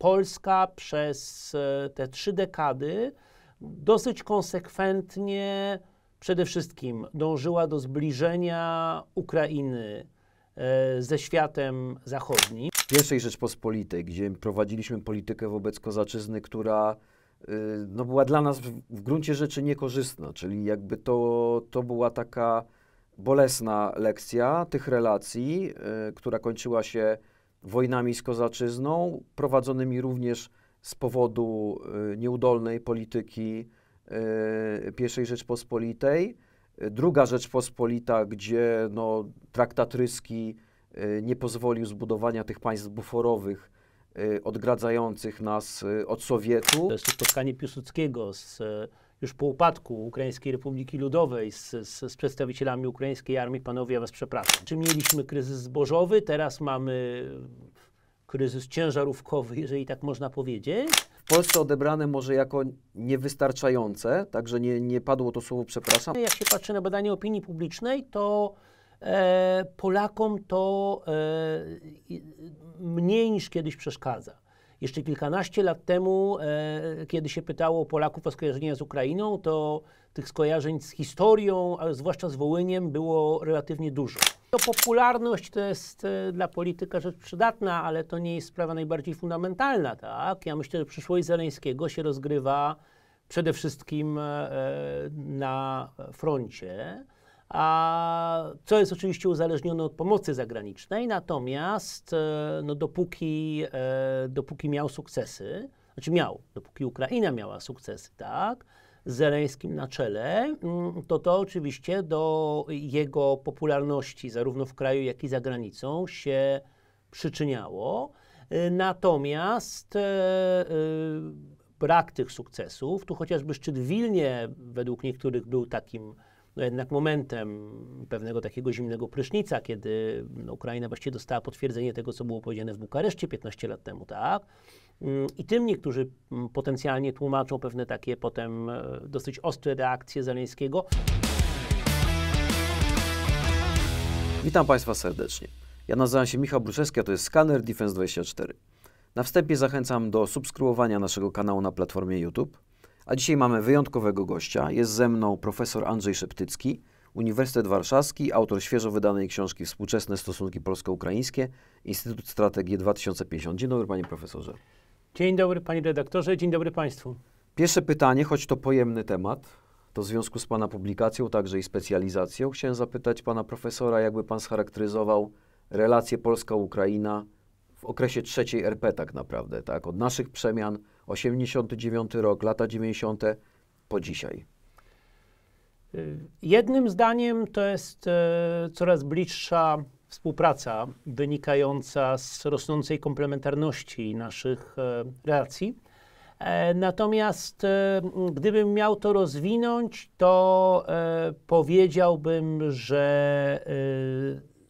Polska przez e, te trzy dekady dosyć konsekwentnie przede wszystkim dążyła do zbliżenia Ukrainy e, ze światem zachodnim. pierwszej Rzeczpospolitej, gdzie prowadziliśmy politykę wobec kozaczyzny, która y, no, była dla nas w, w gruncie rzeczy niekorzystna, czyli jakby to, to była taka bolesna lekcja tych relacji, która kończyła się wojnami z kozaczyzną, prowadzonymi również z powodu y, nieudolnej polityki y, I Rzeczpospolitej. Druga Rzeczpospolita, gdzie no, traktat ryski y, nie pozwolił zbudowania tych państw buforowych, odgradzających nas od Sowietu. To jest spotkanie Piłsudskiego z, już po upadku Ukraińskiej Republiki Ludowej z, z, z przedstawicielami ukraińskiej armii. Panowie, ja was przepraszam. Czy mieliśmy kryzys zbożowy, teraz mamy kryzys ciężarówkowy, jeżeli tak można powiedzieć. W Polsce odebrane może jako niewystarczające, także nie, nie padło to słowo przepraszam. Jak się patrzy na badania opinii publicznej, to e, Polakom to e, mniej niż kiedyś przeszkadza. Jeszcze kilkanaście lat temu, e, kiedy się pytało Polaków o skojarzenia z Ukrainą, to tych skojarzeń z historią, a zwłaszcza z Wołyniem, było relatywnie dużo. To popularność to jest e, dla polityka rzecz przydatna, ale to nie jest sprawa najbardziej fundamentalna, tak? Ja myślę, że przyszłość Zeleńskiego się rozgrywa przede wszystkim e, na froncie, a co jest oczywiście uzależnione od pomocy zagranicznej, natomiast e, no, dopóki, e, dopóki miał sukcesy, znaczy miał, dopóki Ukraina miała sukcesy, tak, z Zeleńskim na czele, mm, to to oczywiście do jego popularności zarówno w kraju, jak i za granicą się przyczyniało. E, Natomiast brak tych sukcesów, tu chociażby szczyt w Wilnie według niektórych był takim no jednak momentem pewnego takiego zimnego prysznica, kiedy no, Ukraina właściwie dostała potwierdzenie tego, co było powiedziane w Bukareszcie 15 lat temu, tak? Mm, I tym niektórzy mm, potencjalnie tłumaczą pewne takie potem e, dosyć ostre reakcje Zeleńskiego. Witam Państwa serdecznie. Ja nazywam się Michał Bruszewski, a to jest Scanner Defense 24. Na wstępie zachęcam do subskrybowania naszego kanału na platformie YouTube. A dzisiaj mamy wyjątkowego gościa. Jest ze mną profesor Andrzej Szeptycki, Uniwersytet Warszawski, autor świeżo wydanej książki Współczesne stosunki polsko-ukraińskie, Instytut Strategii 2050. Dzień dobry panie profesorze. Dzień dobry panie redaktorze, dzień dobry państwu. Pierwsze pytanie, choć to pojemny temat, to w związku z pana publikacją, także i specjalizacją, chciałem zapytać pana profesora, jakby pan scharakteryzował relacje Polska-Ukraina w okresie trzeciej RP tak naprawdę, tak? Od naszych przemian, 89 rok, lata 90 po dzisiaj. Y, Jednym zdaniem to jest e, coraz bliższa współpraca wynikająca z rosnącej komplementarności naszych e, relacji. E, Natomiast gdybym miał to rozwinąć, to e, powiedziałbym, że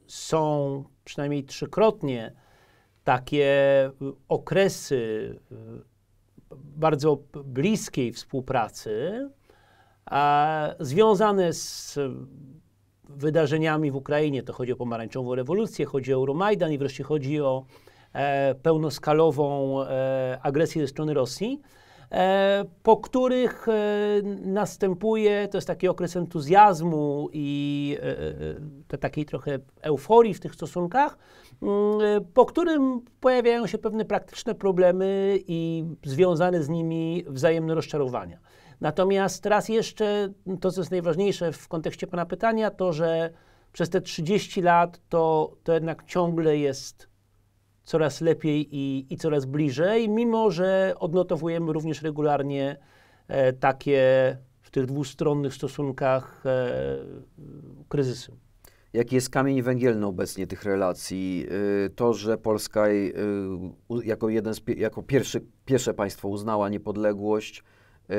są przynajmniej trzykrotnie takie y, okresy y, bardzo bliskiej współpracy, związane z wydarzeniami w Ukrainie. To chodzi o pomarańczową rewolucję, chodzi o Euromajdan i wreszcie chodzi o e, pełnoskalową e, agresję ze strony Rosji, e, po których następuje, to jest taki okres entuzjazmu i takiej trochę euforii w tych stosunkach, po którym pojawiają się pewne praktyczne problemy i związane z nimi wzajemne rozczarowania. Natomiast raz jeszcze to, co jest najważniejsze w kontekście Pana pytania, to że przez te 30 lat to, to jednak ciągle jest coraz lepiej i, i coraz bliżej, mimo że odnotowujemy również regularnie e, takie w tych dwustronnych stosunkach e, kryzysy. Jaki jest kamień węgielny obecnie tych relacji? Y, To, że Polska y, jako, jeden z, jako pierwszy, pierwsze państwo uznała niepodległość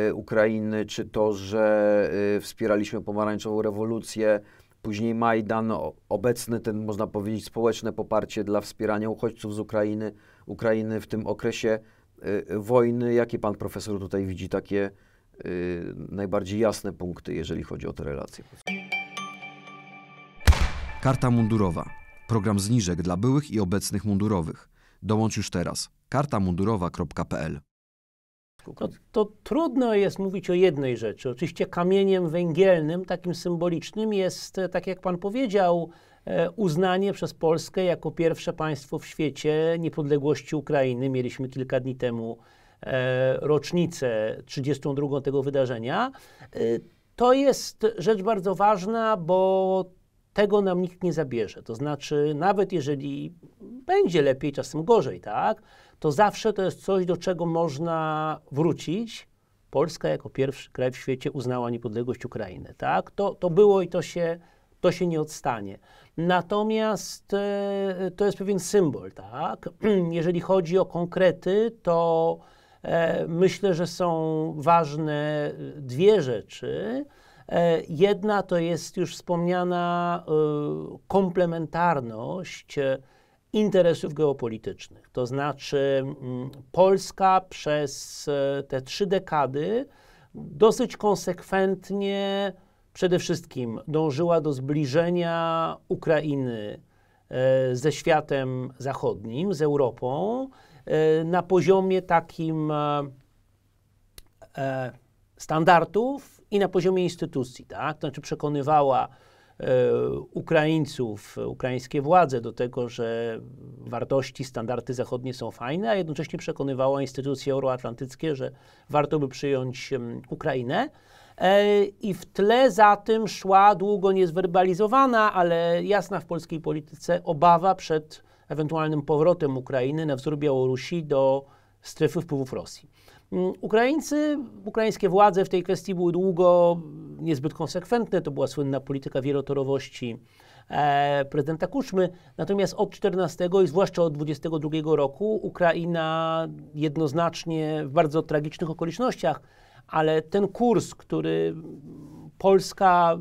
y, Ukrainy, czy to, że wspieraliśmy pomarańczową rewolucję, później Majdan, obecny ten, można powiedzieć, społeczne poparcie dla wspierania uchodźców z Ukrainy, Ukrainy w tym okresie wojny. Jakie pan profesor tutaj widzi takie najbardziej jasne punkty, jeżeli chodzi o te relacje? Karta mundurowa. Program zniżek dla byłych i obecnych mundurowych. Dołącz już teraz. kartamundurowa.pl no, to trudno jest mówić o jednej rzeczy. Oczywiście kamieniem węgielnym, takim symbolicznym jest, e, tak jak pan powiedział, e, uznanie przez Polskę jako pierwsze państwo w świecie niepodległości Ukrainy. Mieliśmy kilka dni temu e, rocznicę 32 tego wydarzenia. To jest rzecz bardzo ważna, bo tego nam nikt nie zabierze. To znaczy, nawet jeżeli będzie lepiej, czasem gorzej, tak, to zawsze to jest coś, do czego można wrócić. Polska jako pierwszy kraj w świecie uznała niepodległość Ukrainy, tak? To, to było i to się, to się nie odstanie. Natomiast e, to jest pewien symbol, tak? Jeżeli chodzi o konkrety, to e, myślę, że są ważne dwie rzeczy. E, jedna to jest już wspomniana e, komplementarność e, interesów geopolitycznych. To znaczy, Polska przez te trzy dekady dosyć konsekwentnie przede wszystkim dążyła do zbliżenia Ukrainy ze światem zachodnim, z Europą, na poziomie takim standardów i na poziomie instytucji, tak? To znaczy przekonywała e, Ukraińców, ukraińskie władze do tego, że wartości, standardy zachodnie są fajne, a jednocześnie przekonywała instytucje euroatlantyckie, że warto by przyjąć Ukrainę. E, I w tle za tym szła długo niezwerbalizowana, ale jasna w polskiej polityce obawa przed ewentualnym powrotem Ukrainy na wzór Białorusi do strefy wpływów Rosji. Mm, Ukraińcy, ukraińskie władze w tej kwestii były długo niezbyt konsekwentne. To była słynna polityka wielotorowości e, prezydenta Kuszmy. Natomiast od 14 i zwłaszcza od 22 roku Ukraina jednoznacznie w bardzo tragicznych okolicznościach, ale ten kurs, który Polska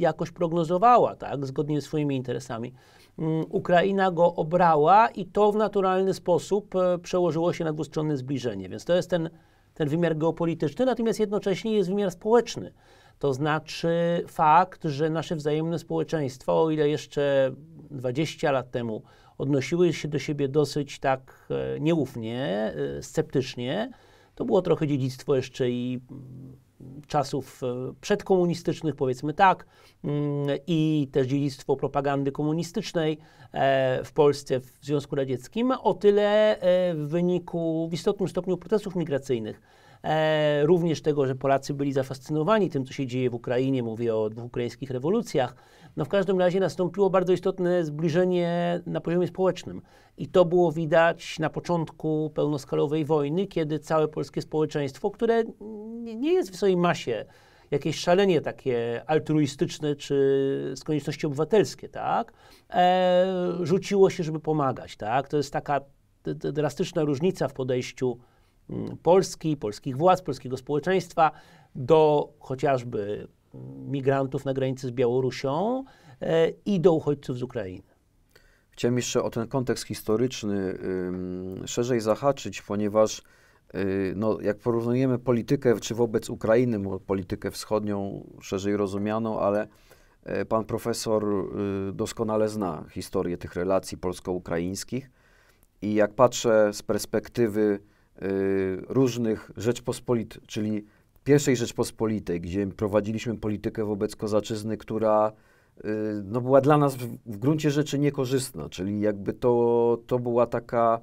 jakoś prognozowała, tak, zgodnie ze swoimi interesami, mm, Ukraina go obrała i to w naturalny sposób e, przełożyło się na dwustronne zbliżenie. Więc to jest ten, ten wymiar geopolityczny, natomiast jednocześnie jest wymiar społeczny. To znaczy fakt, że nasze wzajemne społeczeństwo, o ile jeszcze 20 lat temu odnosiły się do siebie dosyć tak e, nieufnie, e, sceptycznie, to było trochę dziedzictwo jeszcze i czasów e, przedkomunistycznych, powiedzmy tak, mm, i też dziedzictwo propagandy komunistycznej e, w Polsce w Związku Radzieckim, o tyle e, w wyniku w istotnym stopniu protestów migracyjnych e, również tego, że Polacy byli zafascynowani tym, co się dzieje w Ukrainie, mówię o dwóch ukraińskich rewolucjach, no w każdym razie nastąpiło bardzo istotne zbliżenie na poziomie społecznym. I to było widać na początku pełnoskalowej wojny, kiedy całe polskie społeczeństwo, które nie jest w swojej masie jakieś szalenie takie altruistyczne czy z konieczności obywatelskie, tak, e, rzuciło się, żeby pomagać, tak. To jest taka drastyczna różnica w podejściu Polski, polskich władz, polskiego społeczeństwa do chociażby migrantów na granicy z Białorusią e, i do uchodźców z Ukrainy. Chciałem jeszcze o ten kontekst historyczny szerzej zahaczyć, ponieważ y, no, jak porównujemy politykę, czy wobec Ukrainy, politykę wschodnią, szerzej rozumianą, ale e, pan profesor y, doskonale zna historię tych relacji polsko-ukraińskich i jak patrzę z perspektywy różnych Rzeczpospolit, czyli pierwszej Rzeczpospolitej, gdzie prowadziliśmy politykę wobec kozaczyzny, która y, no, była dla nas w, w gruncie rzeczy niekorzystna, czyli jakby to, to była taka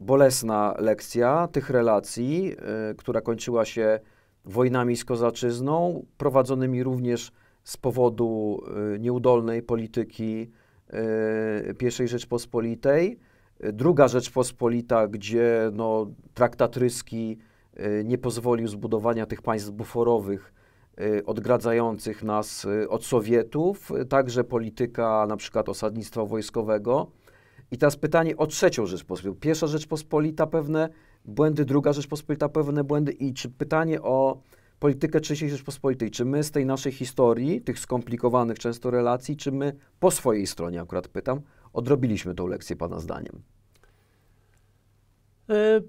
bolesna lekcja tych relacji, y, która kończyła się wojnami z kozaczyzną, prowadzonymi również z powodu nieudolnej polityki pierwszej Rzeczpospolitej. Druga Rzeczpospolita, gdzie no, traktat ryski y, nie pozwolił zbudowania tych państw buforowych y, odgradzających nas y, od Sowietów, także polityka na przykład osadnictwa wojskowego. I teraz pytanie o trzecią Rzeczpospolitą. Pierwsza Rzeczpospolita pewne błędy, druga Rzeczpospolita pewne błędy i czy pytanie o politykę trzeciej Rzeczpospolitej, czy my z tej naszej historii, tych skomplikowanych często relacji, czy my po swojej stronie akurat pytam, odrobiliśmy tą lekcję Pana zdaniem? E,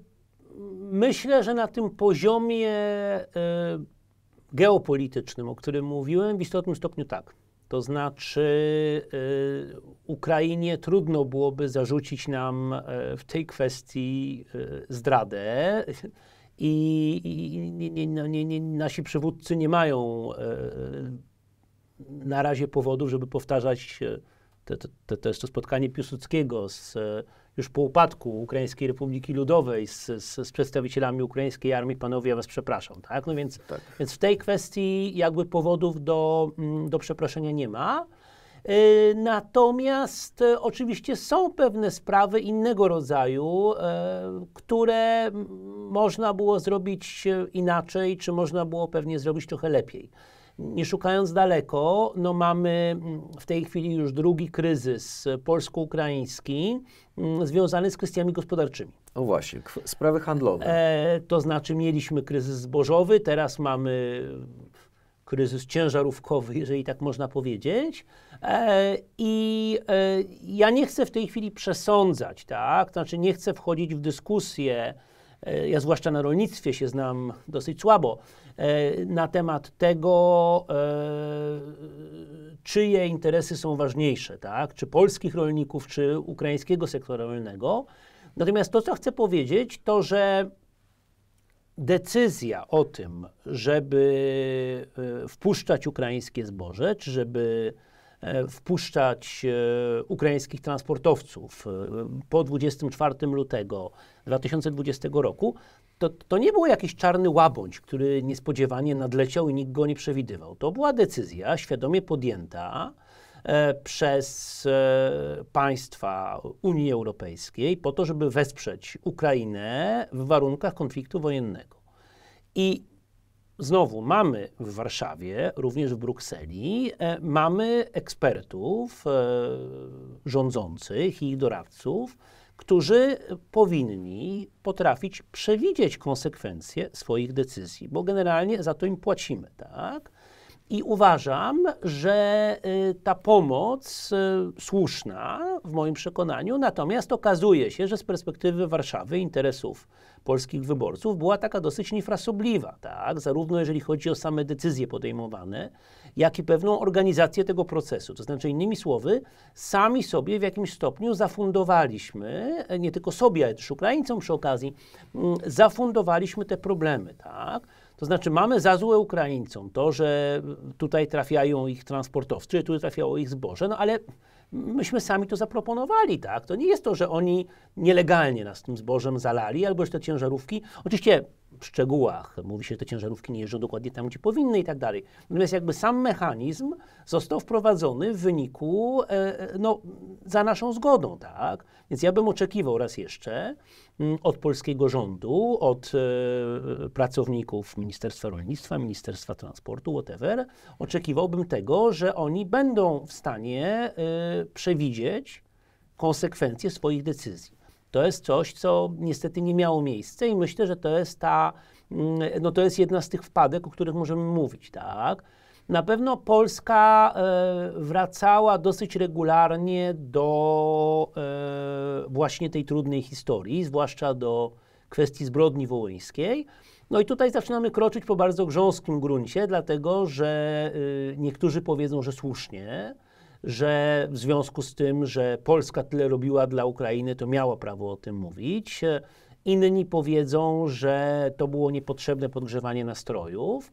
myślę, że na tym poziomie e, geopolitycznym, o którym mówiłem, w istotnym stopniu tak. To znaczy, y, Ukrainie trudno byłoby zarzucić nam w tej kwestii zdradę. I, i no, nie, nie, nasi przywódcy nie mają na razie powodów, żeby powtarzać to, to, to jest to spotkanie Piłsudskiego z, już po upadku Ukraińskiej Republiki Ludowej z, z, z, przedstawicielami ukraińskiej armii, panowie, ja was przepraszam, tak? No więc, tak. więc w tej kwestii jakby powodów do, mm, do przeproszenia nie ma. Y, natomiast y, oczywiście są pewne sprawy innego rodzaju, które można było zrobić inaczej, czy można było pewnie zrobić trochę lepiej. Nie szukając daleko, no mamy mm, w tej chwili już drugi kryzys polsko-ukraiński mm, związany z kwestiami gospodarczymi. O właśnie, sprawy handlowe. E, to znaczy mieliśmy kryzys zbożowy, teraz mamy kryzys ciężarówkowy, jeżeli tak można powiedzieć. E, I e, ja nie chcę w tej chwili przesądzać, tak? Znaczy nie chcę wchodzić w dyskusję, ja zwłaszcza na rolnictwie się znam dosyć słabo, e, na temat tego, e, czyje interesy są ważniejsze, tak? Czy polskich rolników, czy ukraińskiego sektora rolnego. Natomiast to, co chcę powiedzieć, to że decyzja o tym, żeby e, wpuszczać ukraińskie zboże, czy żeby e, wpuszczać e, ukraińskich transportowców po 24 lutego 2020 roku, to, to nie był jakiś czarny łabądź, który niespodziewanie nadleciał i nikt go nie przewidywał. To była decyzja świadomie podjęta przez państwa Unii Europejskiej po to, żeby wesprzeć Ukrainę w warunkach konfliktu wojennego. I znowu mamy w Warszawie, również w Brukseli, e, mamy ekspertów e, rządzących i doradców, którzy powinni potrafić przewidzieć konsekwencje swoich decyzji, bo generalnie za to im płacimy, tak? I uważam, że y, ta pomoc y, słuszna w moim przekonaniu, natomiast okazuje się, że z perspektywy Warszawy interesów polskich wyborców była taka dosyć niefrasobliwa, tak? zarówno jeżeli chodzi o same decyzje podejmowane, jak i pewną organizację tego procesu. To znaczy, innymi słowy, sami sobie w jakimś stopniu zafundowaliśmy, nie tylko sobie, ale też Ukraińcom przy okazji, mm, zafundowaliśmy te problemy. Tak? To znaczy mamy za złe Ukraińcom to, że tutaj trafiają ich transportowcy, tutaj trafiało ich zboże, no ale myśmy sami to zaproponowali, tak? To nie jest to, że oni nielegalnie nas tym zbożem zalali, albo że te ciężarówki, oczywiście szczegółach. Mówi się, że te ciężarówki nie jeżdżą dokładnie tam, gdzie powinny i tak dalej. Natomiast jakby sam mechanizm został wprowadzony w wyniku, e, e, no, za naszą zgodą, tak? Więc ja bym oczekiwał raz jeszcze mm, od polskiego rządu, od e, pracowników Ministerstwa Rolnictwa, Ministerstwa Transportu, whatever, oczekiwałbym tego, że oni będą w stanie przewidzieć konsekwencje swoich decyzji. To jest coś, co niestety nie miało miejsca i myślę, że to jest ta, mm, no to jest jedna z tych wpadek, o których możemy mówić, tak? Na pewno Polska e, wracała dosyć regularnie do e, właśnie tej trudnej historii, zwłaszcza do kwestii zbrodni wołyńskiej. No i tutaj zaczynamy kroczyć po bardzo grząskim gruncie, dlatego że y, niektórzy powiedzą, że słusznie, że w związku z tym, że Polska tyle robiła dla Ukrainy, to miała prawo o tym mówić. Inni powiedzą, że to było niepotrzebne podgrzewanie nastrojów.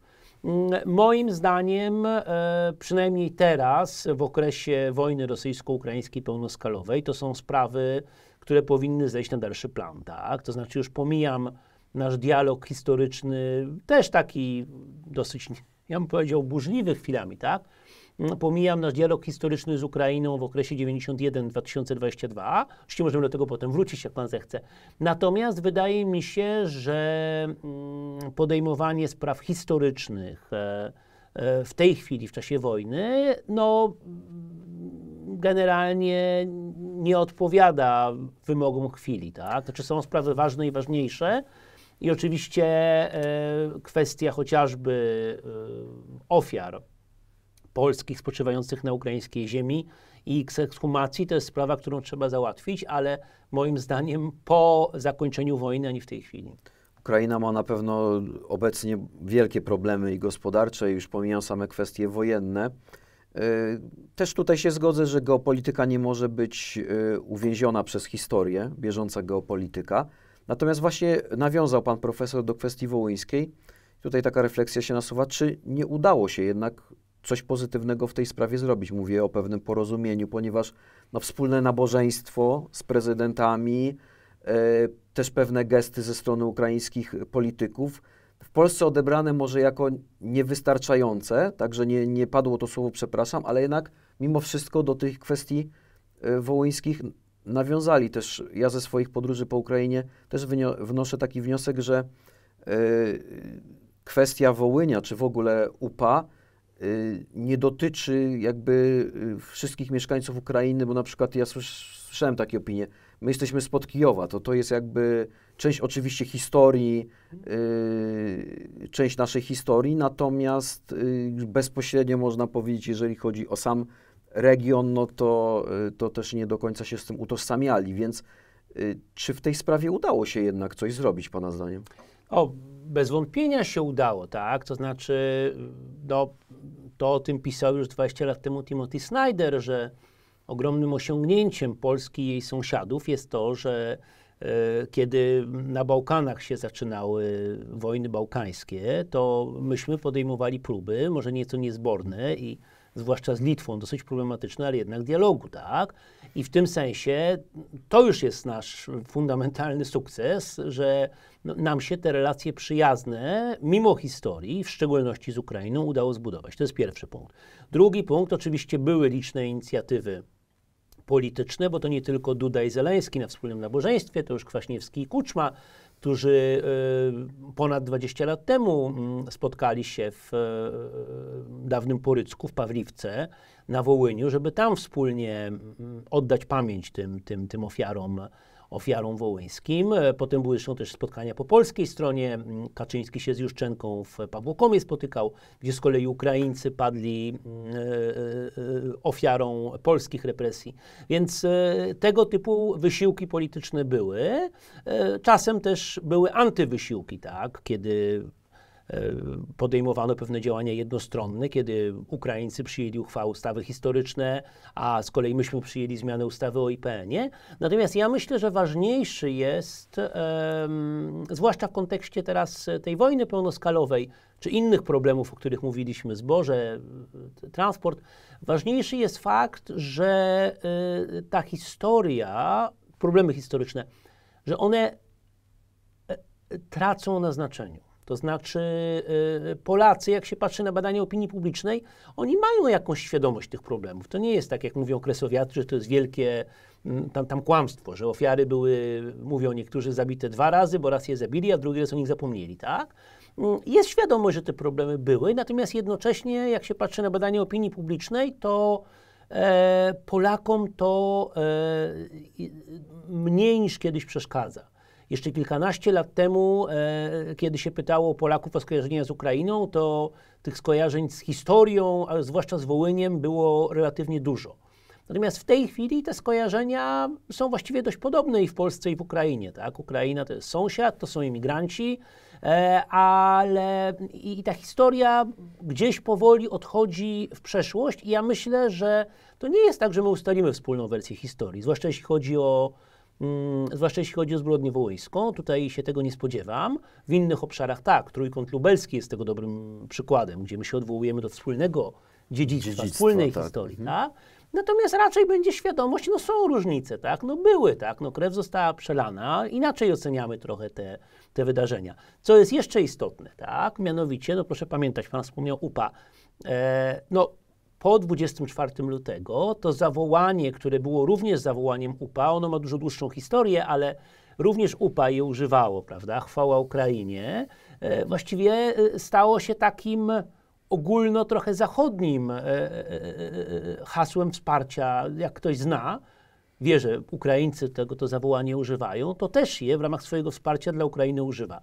Moim zdaniem, e, przynajmniej teraz, w okresie wojny rosyjsko-ukraińskiej pełnoskalowej, to są sprawy, które powinny zejść na dalszy plan. Tak? To znaczy, już pomijam nasz dialog historyczny, też taki dosyć, ja bym powiedział, burzliwy chwilami, tak? Pomijam nasz dialog historyczny z Ukrainą w okresie 91-2022. Oczywiście możemy do tego potem wrócić, jak pan zechce. Natomiast wydaje mi się, że mm, podejmowanie spraw historycznych e, e, w tej chwili, w czasie wojny, no generalnie nie odpowiada wymogom chwili, tak? Znaczy są sprawy ważne i ważniejsze. I oczywiście e, kwestia chociażby ofiar polskich spoczywających na ukraińskiej ziemi i ich ekshumacji to jest sprawa, którą trzeba załatwić, ale moim zdaniem po zakończeniu wojny, a nie w tej chwili. Ukraina ma na pewno obecnie wielkie problemy i gospodarcze, już pomijam same kwestie wojenne. Też tutaj się zgodzę, że geopolityka nie może być uwięziona przez historię, bieżąca geopolityka. Natomiast właśnie nawiązał pan profesor do kwestii wołyńskiej. Tutaj taka refleksja się nasuwa, czy nie udało się jednak coś pozytywnego w tej sprawie zrobić. Mówię o pewnym porozumieniu, ponieważ no, wspólne nabożeństwo z prezydentami, e, też pewne gesty ze strony ukraińskich polityków, w Polsce odebrane może jako niewystarczające, także nie, nie padło to słowo przepraszam, ale jednak mimo wszystko do tych kwestii e, wołyńskich nawiązali też, ja ze swoich podróży po Ukrainie też wnoszę taki wniosek, że y, kwestia Wołynia, czy w ogóle UPA, nie dotyczy jakby y, wszystkich mieszkańców Ukrainy, bo na przykład ja słyszałem takie opinie, my jesteśmy spod Kijowa, to to jest jakby część oczywiście historii, yy, część naszej historii, natomiast bezpośrednio można powiedzieć, jeżeli chodzi o sam region, no to, y, to też nie do końca się z tym utożsamiali, więc y, czy w tej sprawie udało się jednak coś zrobić, Pana zdaniem? O, bez wątpienia się udało, tak? To znaczy, no, to o tym pisał już 20 lat temu Timothy Snyder, że ogromnym osiągnięciem Polski i jej sąsiadów jest to, że e, kiedy na Bałkanach się zaczynały wojny bałkańskie, to myśmy podejmowali próby, może nieco niezborne i zwłaszcza z Litwą, dosyć problematyczne, ale jednak dialogu, tak? I w tym sensie to już jest nasz fundamentalny sukces, że no, nam się te relacje przyjazne, mimo historii, w szczególności z Ukrainą, udało zbudować. To jest pierwszy punkt. Drugi punkt, oczywiście były liczne inicjatywy polityczne, bo to nie tylko Duda i Zeleński na wspólnym nabożeństwie, to już Kwaśniewski i Kuczma, którzy y, ponad 20 lat temu mm, spotkali się w y, dawnym Porycku, w Pawliwce, na Wołyniu, żeby tam wspólnie mm, oddać pamięć tym, tym, tym ofiarom ofiarom wołyńskim. Potem były zresztą też spotkania po polskiej stronie. Mm, Kaczyński się z Juszczenką w Pawłokomie spotykał, gdzie z kolei Ukraińcy padli ofiarą polskich represji. Więc tego typu wysiłki polityczne były. Czasem też były antywysiłki, tak, kiedy E, podejmowano pewne działania jednostronne, kiedy Ukraińcy przyjęli uchwały, ustawy historyczne, a z kolei myśmy przyjęli zmianę ustawy o IPN-ie. Natomiast ja myślę, że ważniejszy jest, um, zwłaszcza w kontekście teraz tej wojny pełnoskalowej, czy innych problemów, o których mówiliśmy, zboże, transport, ważniejszy jest fakt, że y, ta historia, problemy historyczne, że one y, tracą na znaczeniu. To znaczy, y, Polacy, jak się patrzy na badania opinii publicznej, oni mają jakąś świadomość tych problemów. To nie jest tak, jak mówią kresowiatrzy, że to jest wielkie mm, tam, tam kłamstwo, że ofiary były, mówią niektórzy, zabite dwa razy, bo raz je zabili, a drugi raz o nich zapomnieli, tak? Mm, jest świadomość, że te problemy były, natomiast jednocześnie, jak się patrzy na badania opinii publicznej, to e, Polakom to e, mniej niż kiedyś przeszkadza. Jeszcze kilkanaście lat temu, e, kiedy się pytało Polaków o skojarzenia z Ukrainą, to tych skojarzeń z historią, a zwłaszcza z Wołyniem, było relatywnie dużo. Natomiast w tej chwili te skojarzenia są właściwie dość podobne i w Polsce, i w Ukrainie. Tak? Ukraina to jest sąsiad, to są imigranci, e, ale i, i ta historia gdzieś powoli odchodzi w przeszłość i ja myślę, że to nie jest tak, że my ustalimy wspólną wersję historii, zwłaszcza jeśli chodzi o zwłaszcza jeśli chodzi o zbrodnię wołyńską. Tutaj się tego nie spodziewam. W innych obszarach tak. Trójkąt lubelski jest tego dobrym przykładem, gdzie my się odwołujemy do wspólnego dziedzictwa, dziedzictwa wspólnej tak. historii. Mhm. Tak? Natomiast raczej będzie świadomość, no są różnice, tak? No były, tak? No krew została przelana, inaczej oceniamy trochę te, te wydarzenia. Co jest jeszcze istotne, tak? Mianowicie, no proszę pamiętać, Pan wspomniał UPA, e, no po 24 lutego to zawołanie, które było również zawołaniem UPA, ono ma dużo dłuższą historię, ale również UPA je używało, prawda? Chwała Ukrainie. E, właściwie e, stało się takim ogólno trochę zachodnim e, hasłem wsparcia, jak ktoś zna, wie, że Ukraińcy tego to zawołanie używają, to też je w ramach swojego wsparcia dla Ukrainy używa.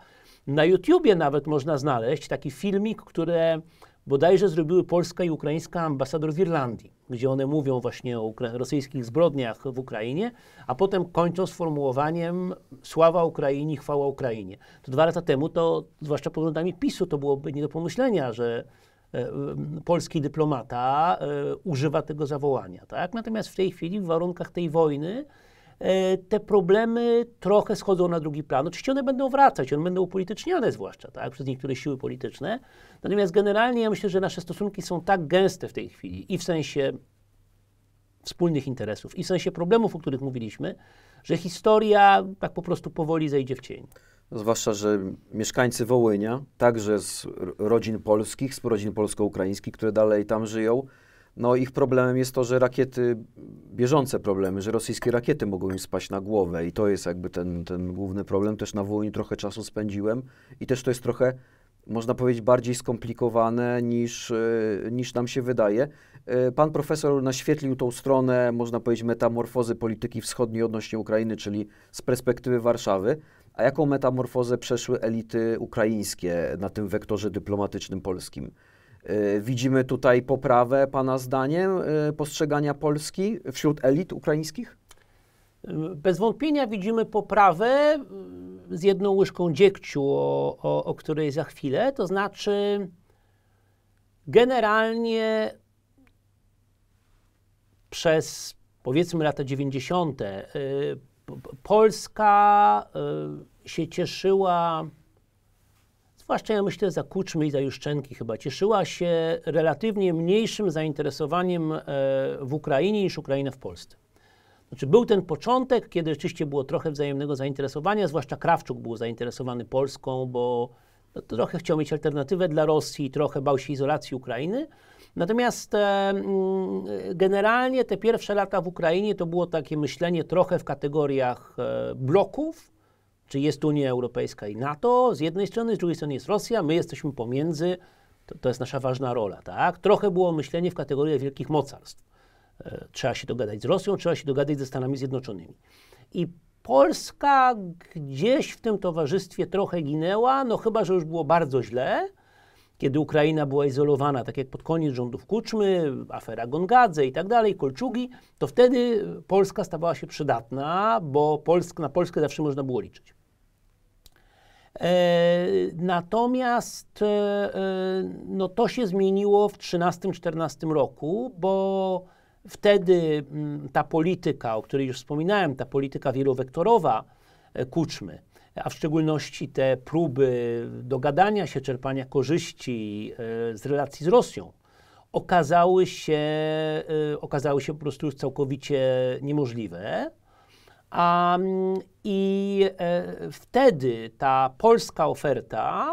Na YouTubie nawet można znaleźć taki filmik, który bodajże zrobiły polska i ukraińska ambasador w Irlandii, gdzie one mówią właśnie o rosyjskich zbrodniach w Ukrainie, a potem kończą sformułowaniem sława Ukrainie, chwała Ukrainie. To dwa lata temu, to zwłaszcza poglądami PiSu, to byłoby nie do pomyślenia, że polski dyplomata używa tego zawołania. Tak? Natomiast w tej chwili, w warunkach tej wojny, te problemy trochę schodzą na drugi plan. Oczywiście one będą wracać, one będą upolityczniane zwłaszcza tak, przez niektóre siły polityczne. Natomiast generalnie ja myślę, że nasze stosunki są tak gęste w tej chwili i w sensie wspólnych interesów, i w sensie problemów, o których mówiliśmy, że historia tak po prostu powoli zejdzie w cień. Zwłaszcza, że mieszkańcy Wołynia, także z rodzin polskich, z rodzin polsko-ukraińskich, które dalej tam żyją, no ich problemem jest to, że rakiety, bieżące problemy, że rosyjskie rakiety mogą im spaść na głowę i to jest jakby ten, ten główny problem. Też na Wołyniu trochę czasu spędziłem i też to jest trochę, można powiedzieć, bardziej skomplikowane niż, e, niż nam się wydaje. E, pan profesor naświetlił tą stronę, można powiedzieć, metamorfozy polityki wschodniej odnośnie Ukrainy, czyli z perspektywy Warszawy. A jaką metamorfozę przeszły elity ukraińskie na tym wektorze dyplomatycznym polskim? E, widzimy tutaj poprawę, Pana zdaniem, e, postrzegania Polski wśród elit ukraińskich? Bez wątpienia widzimy poprawę z jedną łyżką dziegciu, o, o, o której za chwilę. To znaczy, generalnie przez powiedzmy lata 90. Y, Polska y, się cieszyła, zwłaszcza ja myślę za Kuczmy i za Juszczenki chyba, cieszyła się relatywnie mniejszym zainteresowaniem e, w Ukrainie niż Ukraina w Polsce. Znaczy był ten początek, kiedy rzeczywiście było trochę wzajemnego zainteresowania, zwłaszcza Krawczuk był zainteresowany Polską, bo no, trochę chciał mieć alternatywę dla Rosji, trochę bał się izolacji Ukrainy. Natomiast e, generalnie te pierwsze lata w Ukrainie to było takie myślenie trochę w kategoriach e, bloków, czy jest Unia Europejska i NATO z jednej strony, z drugiej strony jest Rosja, my jesteśmy pomiędzy, to, to jest nasza ważna rola, tak? Trochę było myślenie w kategoriach wielkich mocarstw. E, trzeba się dogadać z Rosją, trzeba się dogadać ze Stanami Zjednoczonymi. I Polska gdzieś w tym towarzystwie trochę ginęła, no chyba, że już było bardzo źle, kiedy Ukraina była izolowana, tak jak pod koniec rządów Kuczmy, afera Gongadze i tak dalej, Kolczugi, to wtedy Polska stawała się przydatna, bo Polsk, na Polskę zawsze można było liczyć. E, natomiast e, e no to się zmieniło w 2013-2014 roku, bo wtedy mm, ta polityka, o której już wspominałem, ta polityka wielowektorowa Kuczmy, a w szczególności te próby dogadania się, czerpania korzyści z relacji z Rosją, okazały się, okazały się po prostu już całkowicie niemożliwe. A, I e, wtedy ta polska oferta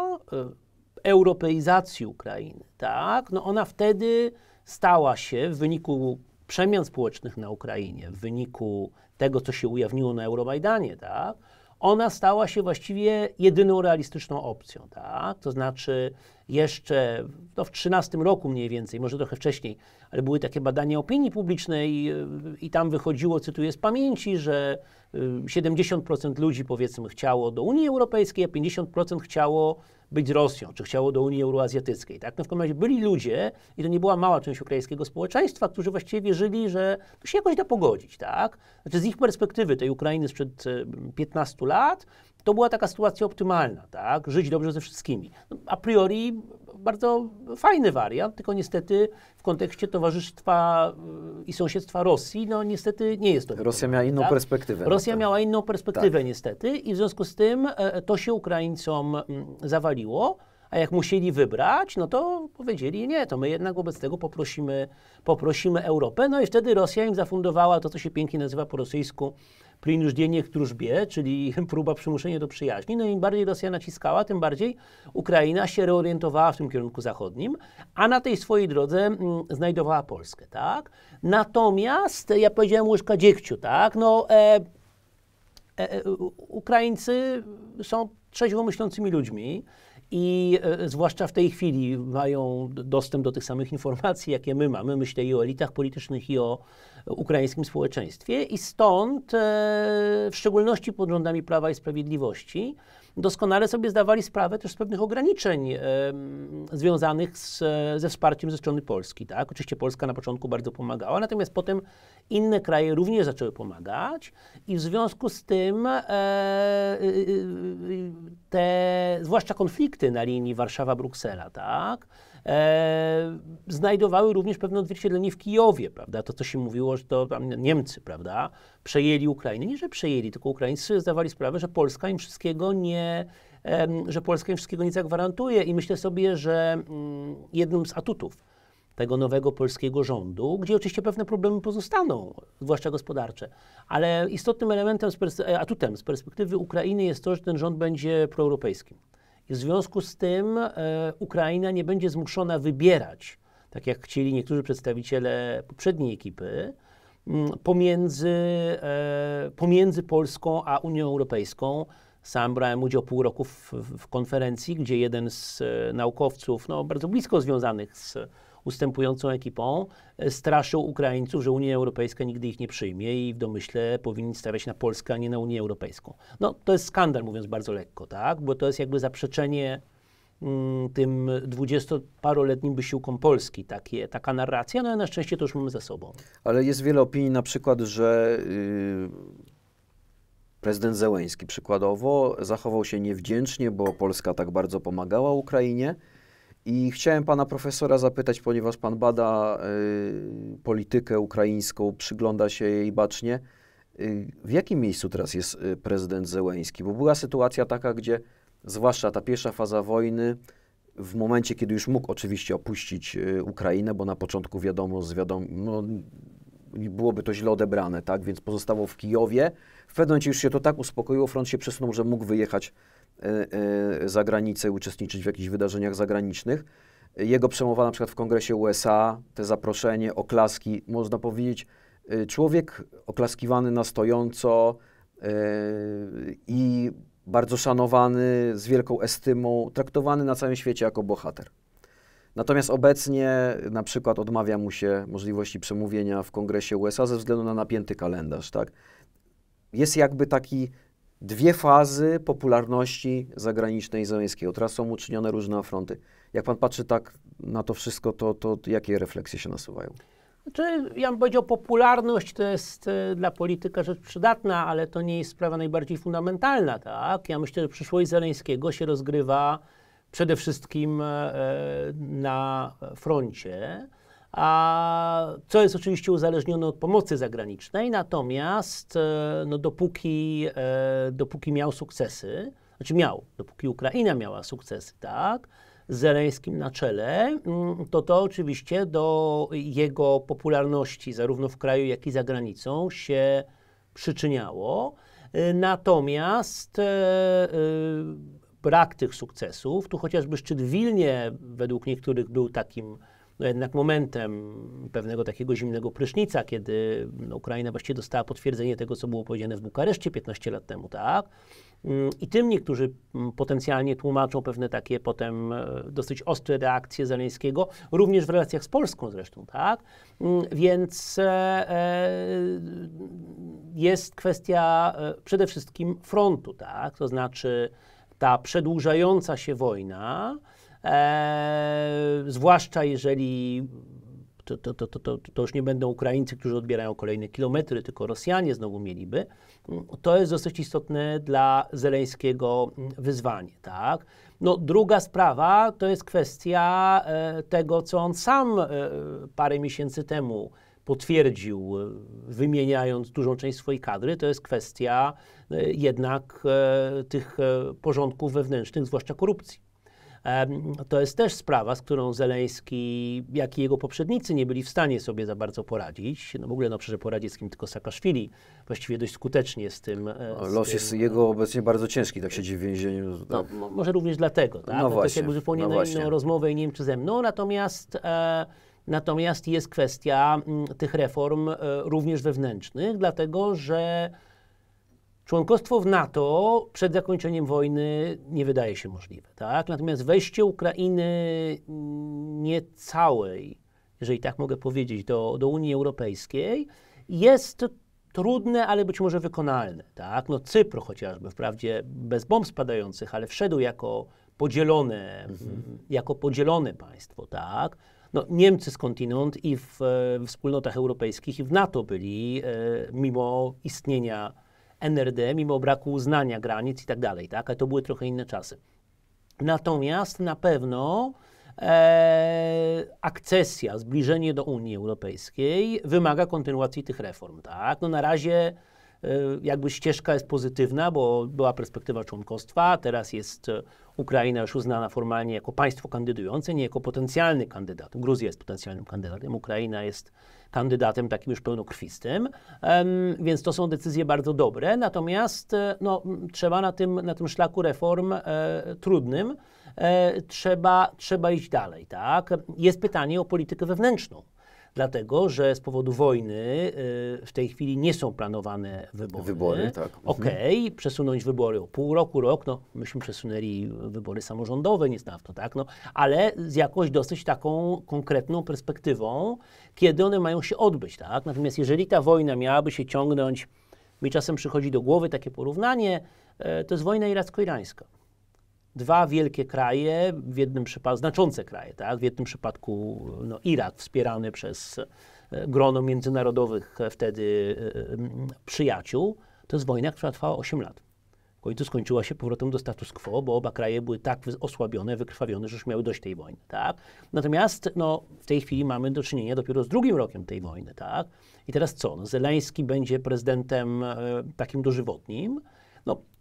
europeizacji Ukrainy, tak, no ona wtedy stała się w wyniku przemian społecznych na Ukrainie, w wyniku tego, co się ujawniło na Euromajdanie, tak, ona stała się właściwie jedyną realistyczną opcją. Tak? To znaczy, jeszcze no w 13 roku mniej więcej, może trochę wcześniej, ale były takie badania opinii publicznej i tam wychodziło, cytuję z pamięci, że 70% y, ludzi powiedzmy chciało do Unii Europejskiej, a 50% chciało być z Rosją, czy chciało do Unii Euroazjatyckiej. Tak? No w każdym razie byli ludzie, i to nie była mała część ukraińskiego społeczeństwa, którzy właściwie wierzyli, że to się jakoś da pogodzić. Tak? Znaczy z ich perspektywy tej Ukrainy sprzed 15 lat, to była taka sytuacja optymalna, tak? Żyć dobrze ze wszystkimi. No, a priori bardzo fajny wariant, tylko niestety w kontekście towarzystwa y, i sąsiedztwa Rosji, no niestety nie jest to. Rosja miała inną tak? perspektywę. Rosja miała inną perspektywę tak. niestety i w związku z tym e, to się Ukraińcom mm, zawaliło. A jak musieli wybrać, no to powiedzieli, nie, to my jednak wobec tego poprosimy, poprosimy Europę. No i wtedy Rosja im zafundowała to, co się pięknie nazywa po rosyjsku принуждение к дружbie, czyli próba przymuszenia do przyjaźni. No im bardziej Rosja naciskała, tym bardziej Ukraina się reorientowała w tym kierunku zachodnim, a na tej swojej drodze m, mm, znajdowała Polskę, tak? Natomiast, ja powiedziałem łyżka dziegciu, tak? No, e, e, e Ukraińcy są trzeźwo myślącymi ludźmi, i e, zwłaszcza w tej chwili mają dostęp do tych samych informacji, jakie my mamy. Myślę i o elitach politycznych, i o ukraińskim społeczeństwie. I stąd, e, w szczególności pod rządami Prawa i Sprawiedliwości, doskonale sobie zdawali sprawę też z pewnych ograniczeń e, związanych z, ze wsparciem ze strony Polski. Tak? Oczywiście Polska na początku bardzo pomagała, natomiast potem inne kraje również zaczęły pomagać i w związku z tym e, e, te, zwłaszcza konflikty na linii Warszawa-Bruksela, tak? E, znajdowały również pewne odzwierciedlenie w Kijowie, prawda? To, co się mówiło, że to Niemcy, prawda, przejęli Ukrainę. Nie, że przejęli, tylko Ukraińcy zdawali sprawę, że Polska im wszystkiego nie, że Polska im wszystkiego nie zagwarantuje i myślę sobie, że mm, jednym z atutów tego nowego polskiego rządu, gdzie oczywiście pewne problemy pozostaną, zwłaszcza gospodarcze, ale istotnym elementem, atutem z perspektywy Ukrainy jest to, że ten rząd będzie proeuropejskim. W związku z tym e, Ukraina nie będzie zmuszona wybierać, tak jak chcieli niektórzy przedstawiciele poprzedniej ekipy, m, pomiędzy, e, pomiędzy Polską a Unią Europejską. Sam brałem udział pół roku w, w konferencji, gdzie jeden z e, naukowców, no, bardzo blisko związanych z ustępującą ekipą e, straszył Ukraińców, że Unia Europejska nigdy ich nie przyjmie i w domyśle powinni stawiać na Polskę, a nie na Unię Europejską. No to jest skandal, mówiąc bardzo lekko, tak? Bo to jest jakby zaprzeczenie mm, tym dwudziestoparoletnim wysiłkom Polski, takie, taka narracja, no ale na szczęście to już mamy za sobą. Ale jest wiele opinii na przykład, że yy, prezydent Zełęński przykładowo zachował się niewdzięcznie, bo Polska tak bardzo pomagała Ukrainie, i chciałem pana profesora zapytać, ponieważ pan bada y, politykę ukraińską, przygląda się jej bacznie, y, w jakim miejscu teraz jest y, prezydent Zełęński? Bo była sytuacja taka, gdzie zwłaszcza ta pierwsza faza wojny, w momencie, kiedy już mógł oczywiście opuścić y, Ukrainę, bo na początku wiadomo, z wiadomo no, byłoby to źle odebrane, tak? Więc pozostawał w Kijowie. W pewnym momencie już się to tak uspokoiło, front się przesunął, że mógł wyjechać E, e, za granicę, uczestniczyć w jakichś wydarzeniach zagranicznych. Jego przemowa na przykład w Kongresie USA, te zaproszenie, oklaski, można powiedzieć, e, człowiek oklaskiwany na stojąco i bardzo szanowany, z wielką estymą, traktowany na całym świecie jako bohater. Natomiast obecnie na przykład odmawia mu się możliwości przemówienia w Kongresie USA ze względu na napięty kalendarz, tak? Jest jakby taki dwie fazy popularności zagranicznej Zeleńskiego. Teraz są uczynione różne fronty. Jak pan patrzy tak na to wszystko, to, to jakie refleksje się nasuwają? Znaczy, ja bym powiedział, popularność to jest e, dla polityka rzecz przydatna, ale to nie jest sprawa najbardziej fundamentalna, tak? Ja myślę, że przyszłość Zeleńskiego się rozgrywa przede wszystkim e, na froncie a co jest oczywiście uzależnione od pomocy zagranicznej, natomiast e, no, dopóki, e, dopóki miał sukcesy, znaczy miał, dopóki Ukraina miała sukcesy, tak, z Zeleńskim na czele, mm, to to oczywiście do jego popularności zarówno w kraju, jak i za granicą się przyczyniało. E, natomiast brak tych sukcesów, tu chociażby szczyt w Wilnie według niektórych był takim no jednak momentem pewnego takiego zimnego prysznica, kiedy no, Ukraina właściwie dostała potwierdzenie tego, co było powiedziane w Bukareszcie 15 lat temu, tak? Mm, I tym niektórzy mm, potencjalnie tłumaczą pewne takie potem e, dosyć ostre reakcje Zeleńskiego, również w relacjach z Polską zresztą, tak? Mm, więc e, e, jest kwestia przede wszystkim frontu, tak? To znaczy ta przedłużająca się wojna, E, zwłaszcza jeżeli to, to, to, to, to już nie będą Ukraińcy, którzy odbierają kolejne kilometry, tylko Rosjanie znowu mieliby, to jest dosyć istotne dla Zeleńskiego wyzwanie. Tak? No, druga sprawa to jest kwestia e, tego, co on sam e, parę miesięcy temu potwierdził, e, wymieniając dużą część swojej kadry, to jest kwestia jednak tych porządków wewnętrznych, zwłaszcza korupcji. To jest też sprawa, z którą Zeleński, jak i jego poprzednicy nie byli w stanie sobie za bardzo poradzić. No w ogóle no przecież poradzić z kim tylko Saakaszwili właściwie dość skutecznie z tym. E, z Los tym, jest jego obecnie bardzo ciężki, tak siedzi w więzieniu. No, może również dlatego, tak? No, no to jest jakby zupełnie no na inną rozmowę i nie wiem czy ze mną, natomiast e, Natomiast jest kwestia m, tych reform e, również wewnętrznych, dlatego że Członkostwo w NATO przed zakończeniem wojny nie wydaje się możliwe. Tak? Natomiast wejście Ukrainy nie całej, jeżeli tak mogę powiedzieć, do, do Unii Europejskiej jest trudne, ale być może wykonalne. Tak? No Cypr chociażby, wprawdzie bez bomb spadających, ale wszedł jako podzielone, mhm. jako podzielone państwo. Tak? No, Niemcy skądinąd i w, w wspólnotach europejskich i w NATO byli, e, mimo istnienia NRD, mimo braku uznania granic i tak dalej, tak? Ale to były trochę inne czasy. Natomiast na pewno e, akcesja, zbliżenie do Unii Europejskiej wymaga kontynuacji tych reform. Tak? No na razie jakby ścieżka jest pozytywna, bo była perspektywa członkostwa, teraz jest e, Ukraina już uznana formalnie jako państwo kandydujące, nie jako potencjalny kandydat. Gruzja jest potencjalnym kandydatem, Ukraina jest kandydatem takim już pełnokrwistym, więc to są decyzje bardzo dobre, natomiast e, no, trzeba na tym, na tym szlaku reform e, trudnym e, trzeba, trzeba iść dalej. Tak? Jest pytanie o politykę wewnętrzną dlatego że z powodu wojny y, w tej chwili nie są planowane wybory. Wybory, tak. Mhm. Okej, okay, przesunąć wybory o pół roku, rok, no myśmy przesunęli wybory samorządowe niedawno, tak, no, ale z jakąś dosyć taką konkretną perspektywą, kiedy one mają się odbyć, tak. Natomiast jeżeli ta wojna miałaby się ciągnąć, mi czasem przychodzi do głowy takie porównanie, e, to jest wojna iracko-irańska dwa wielkie kraje, w jednym przypadku, znaczące kraje, tak? w jednym przypadku no, Irak wspierany przez e, grono międzynarodowych wtedy e, przyjaciół, to jest wojna, która trwała 8 lat. W końcu skończyła się powrotem do status quo, bo oba kraje były tak osłabione, wykrwawione, że już miały dość tej wojny. Tak? Natomiast no, w tej chwili mamy do czynienia dopiero z drugim rokiem tej wojny. Tak? I teraz co? No, Zeleński będzie prezydentem e, takim dożywotnim.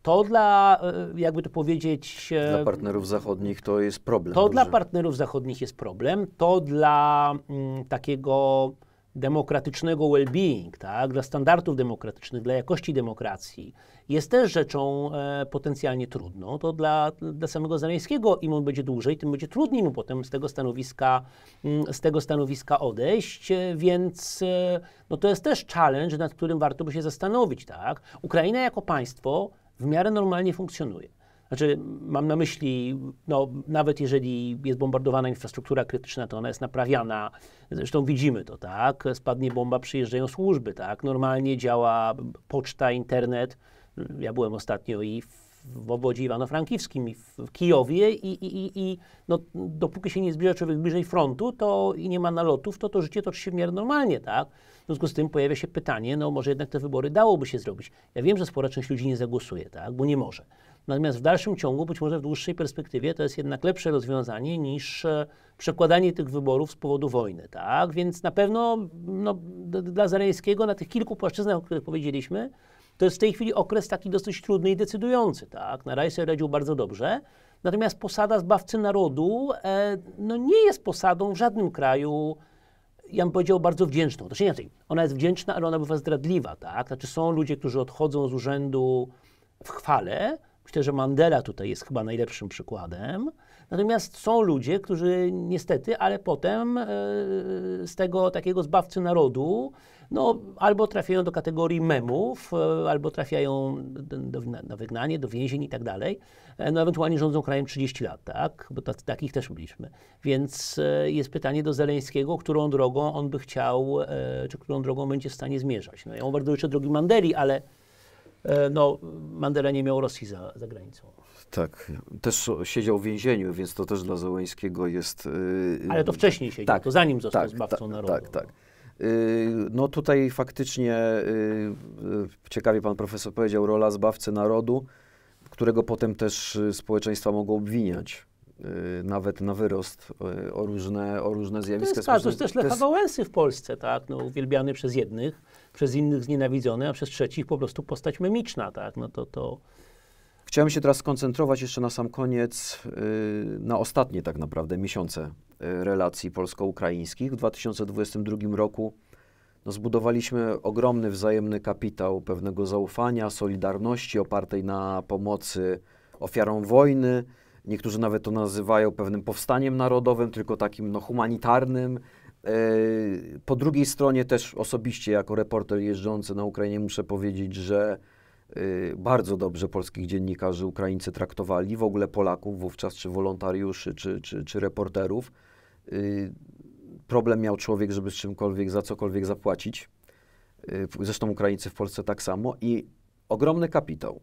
To dla, e, jakby to powiedzieć. E, dla partnerów zachodnich to jest problem. To dla partnerów zachodnich jest problem. To dla mm, takiego demokratycznego well-being, tak, dla standardów demokratycznych, dla jakości demokracji, jest też rzeczą e, potencjalnie trudną. To dla, dla samego Zaleńskiego, im on będzie dłużej, tym będzie trudniej mu potem z tego stanowiska, mm, z tego stanowiska odejść, e, więc e, no to jest też challenge, nad którym warto by się zastanowić. Tak? Ukraina jako państwo w miarę normalnie funkcjonuje. Znaczy, mam na myśli, no, nawet jeżeli jest bombardowana infrastruktura krytyczna, to ona jest naprawiana. Zresztą widzimy to, tak? Spadnie bomba, przyjeżdżają służby, tak? Normalnie działa poczta, internet. Ja byłem ostatnio i w obwodzie Iwano-Frankiwskim i w Kijowie i, i, i no, dopóki się nie zbliża człowiek bliżej frontu to i nie ma nalotów, to to życie toczy się w miarę normalnie, tak? W związku z tym pojawia się pytanie, no może jednak te wybory dałoby się zrobić. Ja wiem, że spora część ludzi nie zagłosuje, tak? Bo nie może. Natomiast w dalszym ciągu, być może w dłuższej perspektywie, to jest jednak lepsze rozwiązanie niż e, przekładanie tych wyborów z powodu wojny. Tak? Więc na pewno no, dla Zaleńskiego na tych kilku płaszczyznach, o których powiedzieliśmy, to jest w tej chwili okres taki dosyć trudny i decydujący. Tak? Na razie sobie radził bardzo dobrze. Natomiast posada zbawcy narodu e, no, nie jest posadą w żadnym kraju, ja bym powiedział, bardzo wdzięczną. Znaczy inaczej, ona jest wdzięczna, ale ona bywa zdradliwa. Tak? Znaczy są ludzie, którzy odchodzą z urzędu w chwale, Myślę, że Mandela tutaj jest chyba najlepszym przykładem. Natomiast są ludzie, którzy niestety, ale potem e, z tego takiego zbawcy narodu, no, albo trafiają do kategorii memów, e, albo trafiają do, na wygnanie, do więzień i tak dalej. E, no, ewentualnie rządzą krajem 30 lat, tak? Bo takich też byliśmy. Więc jest pytanie do Zeleńskiego, którą drogą on by chciał, czy którą drogą będzie w stanie zmierzać. No, ja mu bardzo życzę drogi Mandeli, ale E, no, Mandela nie miał Rosji za, za granicą. Tak, też siedział w więzieniu, więc to też dla Zełęńskiego jest... Yy, Ale to wcześniej siedział, tak, to zanim został tak, zbawcą tak, narodu. Tak, tak. Yy, no tutaj faktycznie yy, ciekawie pan profesor powiedział, rola zbawcy narodu, którego potem też społeczeństwa mogą obwiniać nawet na wyrost o różne, o różne zjawiska. To jest, to jest też Lecha Wałęsy w Polsce, tak, no, uwielbiany przez jednych, przez innych znienawidzony, a przez trzecich po prostu postać memiczna, tak, no to, to... Chciałem się teraz skoncentrować jeszcze na sam koniec, yy, na ostatnie tak naprawdę miesiące yy, relacji polsko-ukraińskich. W 2022 roku no, zbudowaliśmy ogromny wzajemny kapitał pewnego zaufania, solidarności opartej na pomocy ofiarom wojny. Niektórzy nawet to nazywają pewnym powstaniem narodowym, tylko takim no, humanitarnym, E, po drugiej stronie też osobiście jako reporter jeżdżący na Ukrainie muszę powiedzieć, że bardzo dobrze polskich dziennikarzy Ukraińcy traktowali, w ogóle Polaków wówczas, czy wolontariuszy, czy, czy, czy reporterów. E, problem miał człowiek, żeby z czymkolwiek, za cokolwiek zapłacić. y, zresztą Ukraińcy w Polsce tak samo, i ogromny kapitał.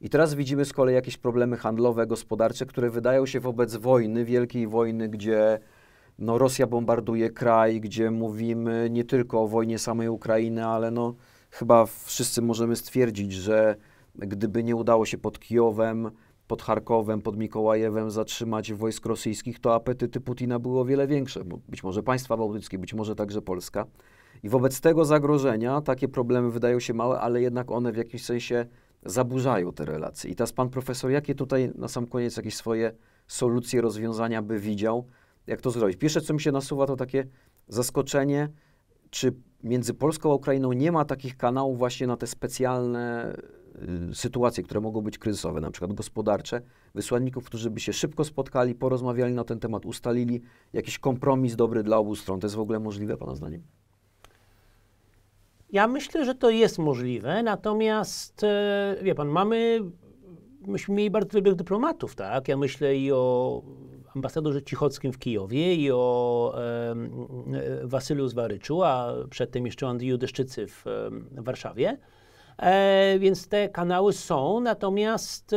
I teraz widzimy z kolei jakieś problemy handlowe, gospodarcze, które wydają się wobec wojny, wielkiej wojny, gdzie no, Rosja bombarduje kraj, gdzie mówimy nie tylko o wojnie samej Ukrainy, ale no, chyba wszyscy możemy stwierdzić, że gdyby nie udało się pod Kijowem, pod Charkowem, pod Mikołajewem zatrzymać wojsk rosyjskich, to apetyty Putina były o wiele większe. Być może państwa bałtyckie, być może także Polska. I wobec tego zagrożenia takie problemy wydają się małe, ale jednak one w jakimś sensie zaburzają te relacje. I teraz pan profesor, jakie tutaj na sam koniec jakieś swoje solucje, rozwiązania by widział, jak to zrobić? Pierwsze, co mi się nasuwa, to takie zaskoczenie, czy między Polską a Ukrainą nie ma takich kanałów właśnie na te specjalne y, sytuacje, które mogą być kryzysowe, na przykład gospodarcze, wysłanników, którzy by się szybko spotkali, porozmawiali na ten temat, ustalili jakiś kompromis dobry dla obu stron. To jest w ogóle możliwe, Pana zdaniem? Ja myślę, że to jest możliwe, natomiast e, wie pan, mamy, myśmy mieli bardzo dobrych dyplomatów, tak? Ja myślę i o ambasadorze Cichockim w Kijowie i o e, Wasylu Zwaryczu, a przedtem jeszcze o Andrzeju Deszczycy w, w Warszawie. E, więc te kanały są, natomiast e,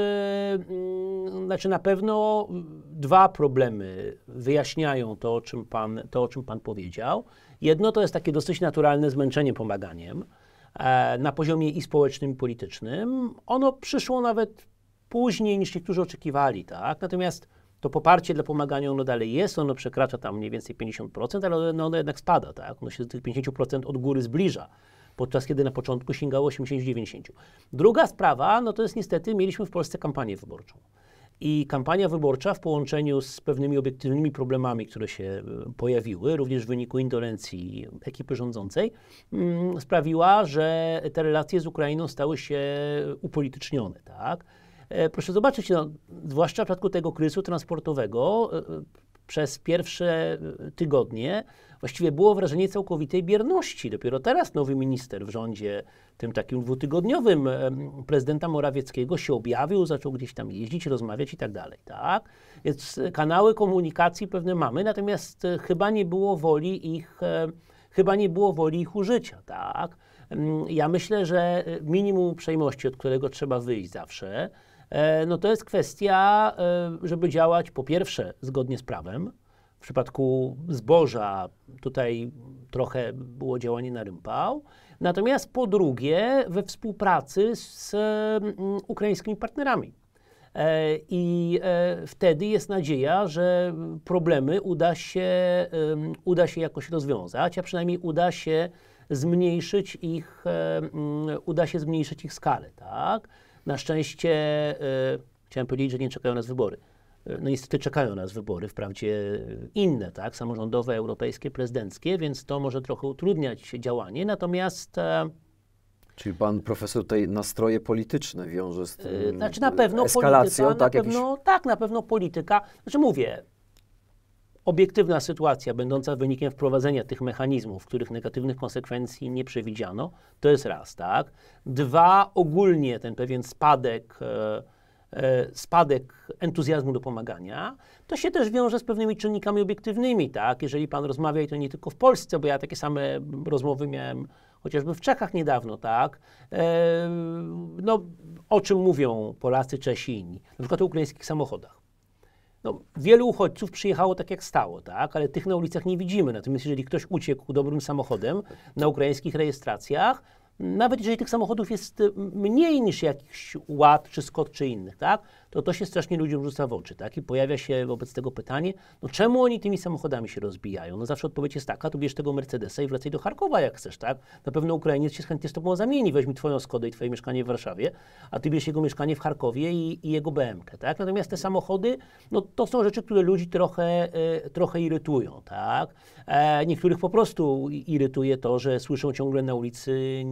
mm, znaczy na pewno dwa problemy wyjaśniają to, o czym pan, to, o czym pan powiedział. Jedno to jest takie dosyć naturalne zmęczenie pomaganiem e, na poziomie i społecznym, i politycznym. Ono przyszło nawet później niż niektórzy oczekiwali, tak? Natomiast to poparcie dla pomagania ono dalej jest, ono przekracza tam mniej więcej 50%, ale ono, ono jednak spada, tak? Ono się do tych 50% od góry zbliża podczas kiedy na początku sięgało 80-90. Druga sprawa, no to jest niestety, mieliśmy w Polsce kampanię wyborczą. I kampania wyborcza w połączeniu z pewnymi obiektywnymi problemami, które się e, pojawiły, również w wyniku indolencji ekipy rządzącej, mm, sprawiła, że te relacje z Ukrainą stały się upolitycznione. Tak? E, proszę zobaczyć, no, zwłaszcza w przypadku tego kryzysu transportowego, e, przez pierwsze tygodnie właściwie było wrażenie całkowitej bierności. Dopiero teraz nowy minister w rządzie, tym takim dwutygodniowym, prezydenta Morawieckiego się objawił, zaczął gdzieś tam jeździć, rozmawiać i tak dalej. Tak? Więc kanały komunikacji pewne mamy, natomiast e, chyba nie było woli ich, e, chyba nie było woli ich użycia. Tak? Ja myślę, że e, minimum uprzejmości, od którego trzeba wyjść zawsze, no to jest kwestia, żeby działać po pierwsze zgodnie z prawem, w przypadku zboża tutaj trochę było działanie na rympał. Natomiast po drugie we współpracy z mm, ukraińskimi partnerami. E, I e, wtedy jest nadzieja, że problemy uda się, uda się jakoś rozwiązać, a przynajmniej uda się zmniejszyć ich, e, uda się zmniejszyć ich skalę. Tak? Na szczęście, chciałem powiedzieć, że nie czekają nas wybory. No niestety czekają nas wybory, wprawdzie inne, tak, samorządowe, europejskie, prezydenckie, więc to może trochę utrudniać działanie, natomiast... E, Czyli pan profesor tutaj nastroje polityczne wiąże z tym Znaczy na pewno eskalacją, polityka, tak, na pewno, jakiś... tak, na pewno polityka, znaczy mówię, obiektywna sytuacja będąca wynikiem wprowadzenia tych mechanizmów, których negatywnych konsekwencji nie przewidziano, to jest raz, tak. Dwa, ogólnie ten pewien spadek e, E, spadek entuzjazmu do pomagania, to się też wiąże z pewnymi czynnikami obiektywnymi, tak? Jeżeli pan rozmawia i to nie tylko w Polsce, bo ja takie same rozmowy miałem chociażby w Czechach niedawno, tak? E, no, o czym mówią Polacy, Czesi i inni? Na przykład o ukraińskich samochodach. No, wielu uchodźców przyjechało tak jak stało, tak? ale tych na ulicach nie widzimy. Natomiast jeżeli ktoś uciekł dobrym samochodem na ukraińskich rejestracjach, nawet jeżeli tych samochodów jest y, mniej niż jakiś ład, czy skot, czy innych, tak, to to się strasznie ludziom rzuca w oczy, tak, i pojawia się wobec tego pytanie, no czemu oni tymi samochodami się rozbijają? No zawsze odpowiedź jest taka, tu bierz tego Mercedesa i wracaj do Charkowa, jak chcesz, tak, na pewno Ukrainiec się chętnie z tobą zamieni, weźmie twoją Skodę i twoje mieszkanie w Warszawie, a ty bierz jego mieszkanie w Charkowie i, i jego BMK, tak, natomiast te samochody, no to są rzeczy, które ludzi trochę, y, trochę irytują, tak, e, niektórych po prostu irytuje to, że słyszą ciągle na ulicy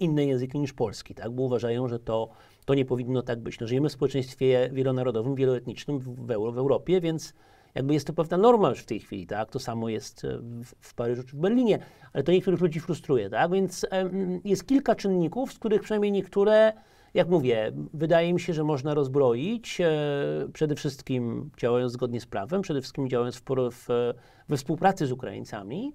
inne języki niż polski, tak? bo uważają, że to, to nie powinno tak być. No, żyjemy w społeczeństwie wielonarodowym, wieloetnicznym w, w, Europie, więc jakby jest to pewna norma już w tej chwili, tak? To samo jest e, w, w Paryżu czy w Berlinie, ale to niektórych ludzi frustruje, tak? Więc jest kilka czynników, z których przynajmniej niektóre, jak mówię, wydaje mi się, że można rozbroić, e, przede wszystkim działając zgodnie z prawem, przede wszystkim działając w, w, we współpracy z Ukraińcami,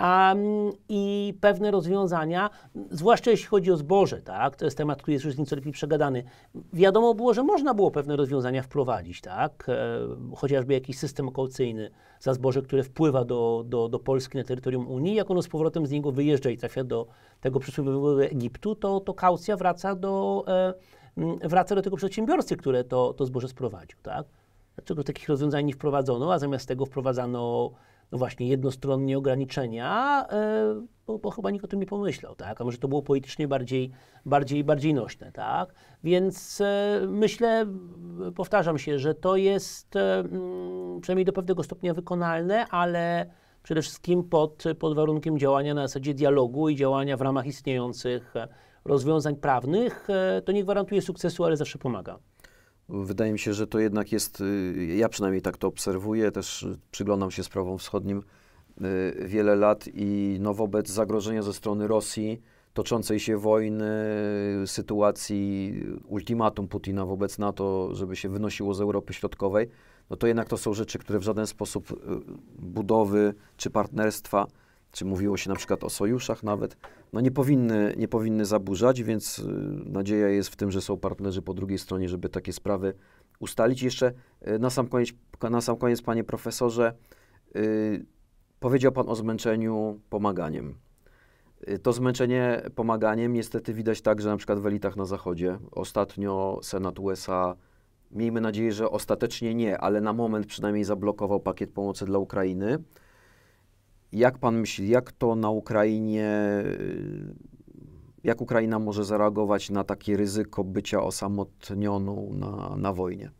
Um, I pewne rozwiązania, zwłaszcza jeśli chodzi o zboże, tak, to jest temat, który jest już nieco lepiej przegadany. Wiadomo było, że można było pewne rozwiązania wprowadzić, tak, e, chociażby jakiś system kaucyjny za zboże, które wpływa do, do, do Polski na terytorium Unii, jak ono z powrotem z niego wyjeżdża i trafia do tego przysłowiowego Egiptu, to, to kaucja wraca do, e, wraca do tego przedsiębiorcy, które to, to zboże sprowadził, tak. Dlaczego takich rozwiązań nie wprowadzono, a zamiast tego wprowadzano no właśnie jednostronnie ograniczenia, e, bo, bo, chyba nikt o tym nie pomyślał, tak? A może to było politycznie bardziej, bardziej, bardziej nośne, tak? Więc e, myślę, powtarzam się, że to jest e, mm, przynajmniej do pewnego stopnia wykonalne, ale przede wszystkim pod, pod warunkiem działania na zasadzie dialogu i działania w ramach istniejących rozwiązań prawnych. To nie gwarantuje sukcesu, ale zawsze pomaga. Wydaje mi się, że to jednak jest, y, ja przynajmniej tak to obserwuję, też przyglądam się sprawom wschodnim y, wiele lat i no wobec zagrożenia ze strony Rosji, toczącej się wojny, sytuacji, ultimatum Putina wobec NATO, żeby się wynosiło z Europy Środkowej, no to jednak to są rzeczy, które w żaden sposób y, budowy czy partnerstwa czy mówiło się na przykład o sojuszach nawet, no nie powinny, nie powinny zaburzać, więc y, nadzieja jest w tym, że są partnerzy po drugiej stronie, żeby takie sprawy ustalić. Jeszcze y, na sam koniec, na sam koniec panie profesorze, yy, powiedział pan o zmęczeniu pomaganiem. Yy, to zmęczenie pomaganiem niestety widać także na przykład w elitach na Zachodzie. Ostatnio Senat USA, miejmy nadzieję, że ostatecznie nie, ale na moment przynajmniej zablokował pakiet pomocy dla Ukrainy. Jak pan myśli, jak to na Ukrainie, jak Ukraina może zareagować na takie ryzyko bycia osamotnioną na, na wojnie?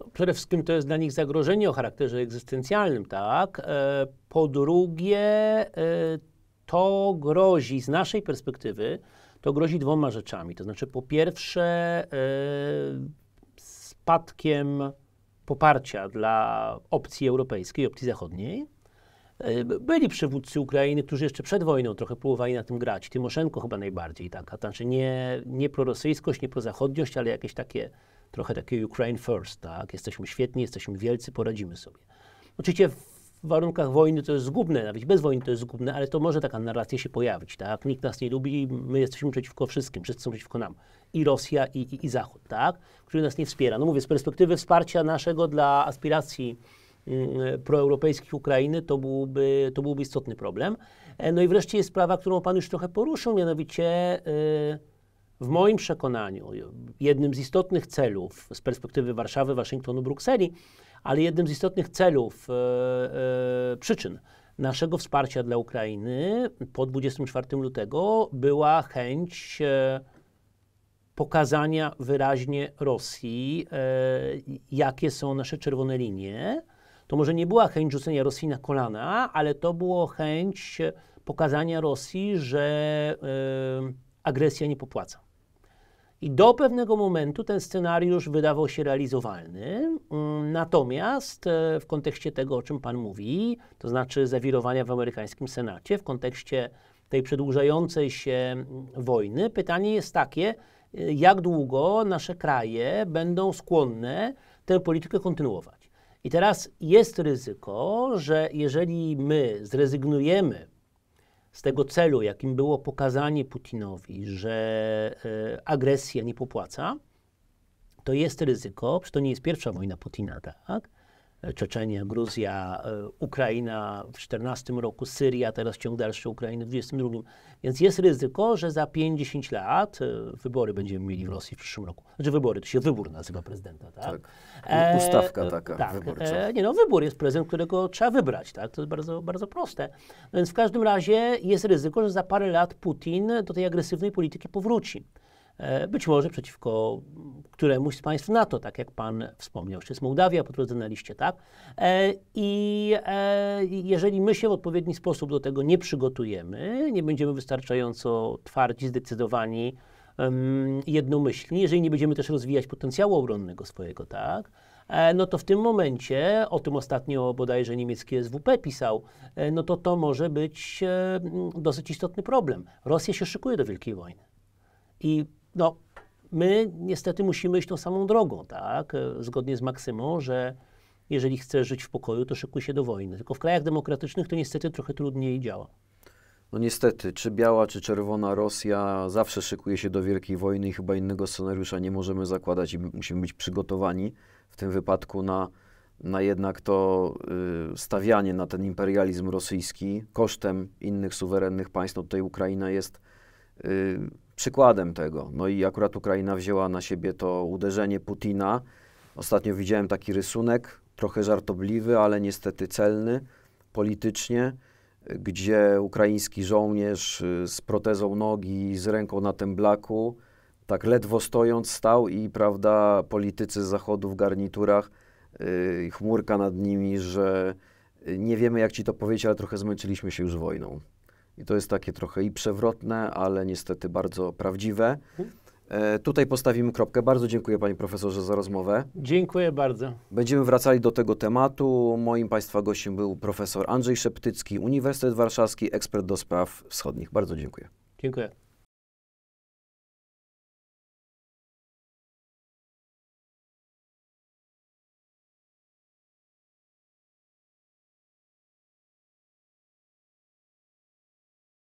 No, przede wszystkim to jest dla nich zagrożenie o charakterze egzystencjalnym, tak? E, po drugie, e, to grozi z naszej perspektywy, to grozi dwoma rzeczami. To znaczy, po pierwsze, e, spadkiem poparcia dla opcji europejskiej, opcji zachodniej. E, byli przywódcy Ukrainy, którzy jeszcze przed wojną trochę próbowali na tym grać. Tymoszenko chyba najbardziej taka, znaczy nie, nie prorosyjskość, nie prozachodniość, ale jakieś takie, trochę takie Ukraine first, tak? Jesteśmy świetni, jesteśmy wielcy, poradzimy sobie. Oczywiście w warunkach wojny to jest zgubne, nawet bez wojny to jest zgubne, ale to może taka narracja się pojawić, tak? Nikt nas nie lubi, my jesteśmy przeciwko wszystkim, wszyscy są przeciwko nam. I Rosja, i, i, i Zachód, tak? Który nas nie wspiera. No mówię, z perspektywy wsparcia naszego dla aspiracji mm, proeuropejskich Ukrainy, to byłby, to byłby istotny problem. E, no i wreszcie jest sprawa, którą Pan już trochę poruszył, mianowicie yy, w moim przekonaniu jednym z istotnych celów z perspektywy Warszawy, Waszyngtonu, Brukseli ale jednym z istotnych celów, e, przyczyn naszego wsparcia dla Ukrainy po 24 lutego była chęć pokazania wyraźnie Rosji, e, jakie są nasze czerwone linie. To może nie była chęć rzucenia Rosji na kolana, ale to było chęć pokazania Rosji, że e, agresja nie popłaca. I do pewnego momentu ten scenariusz wydawał się realizowalny, mm, natomiast e, w kontekście tego, o czym Pan mówi, to znaczy zawirowania w amerykańskim Senacie, w kontekście tej przedłużającej się mm, wojny, pytanie jest takie, jak długo nasze kraje będą skłonne tę politykę kontynuować. I teraz jest ryzyko, że jeżeli my zrezygnujemy z tego celu, jakim było pokazanie Putinowi, że e, agresja nie popłaca, to jest ryzyko, przecież to nie jest pierwsza wojna Putina, tak? Czeczenia, Gruzja, e, Ukraina w 14 roku, Syria, teraz ciąg dalszy Ukrainy w 22. Więc jest ryzyko, że za 5-10 lat e, wybory będziemy mieli w Rosji w przyszłym roku. Znaczy wybory, to się wybór nazywa prezydenta, tak? tak. E, Ustawka taka tak, wyborcza. E, nie no, wybór jest prezydent, którego trzeba wybrać, tak? To jest bardzo, bardzo proste. No więc w każdym razie jest ryzyko, że za parę lat Putin do tej agresywnej polityki powróci. E, być może przeciwko któremuś z państw NATO, tak jak pan wspomniał, czy jest Mołdawia po drodze na liście, tak? E, I e, jeżeli my się w odpowiedni sposób do tego nie przygotujemy, nie będziemy wystarczająco twardzi, zdecydowani, jednomyślni, jeżeli nie będziemy też rozwijać potencjału obronnego swojego, tak? no to w tym momencie, o tym ostatnio bodajże niemiecki SWP pisał, no to to może być dosyć istotny problem. Rosja się szykuje do wielkiej wojny. I no, my niestety musimy iść tą samą drogą, tak? Zgodnie z maksymą, że jeżeli chcesz żyć w pokoju, to szykuj się do wojny. Tylko w krajach demokratycznych to niestety trochę trudniej działa. No niestety, czy biała, czy czerwona Rosja zawsze szykuje się do wielkiej wojny i chyba innego scenariusza nie możemy zakładać i musimy być przygotowani w tym wypadku na, na jednak to y, stawianie na ten imperializm rosyjski kosztem innych suwerennych państw. No tutaj Ukraina jest y, przykładem tego. No i akurat Ukraina wzięła na siebie to uderzenie Putina. Ostatnio widziałem taki rysunek, trochę żartobliwy, ale niestety celny politycznie gdzie ukraiński żołnierz y, z protezą nogi, z ręką na tym blaku, tak ledwo stojąc stał i, prawda, politycy z zachodu w garniturach, yy, chmurka nad nimi, że y, nie wiemy jak ci to powiedzieć, ale trochę zmęczyliśmy się już wojną. I to jest takie trochę i przewrotne, ale niestety bardzo prawdziwe. E, tutaj postawimy kropkę. Bardzo dziękuję panie profesorze za rozmowę. Dziękuję bardzo. Będziemy wracali do tego tematu. Moim państwa gościem był profesor Andrzej Szeptycki, Uniwersytet Warszawski, ekspert do spraw wschodnich. Bardzo dziękuję. Dziękuję.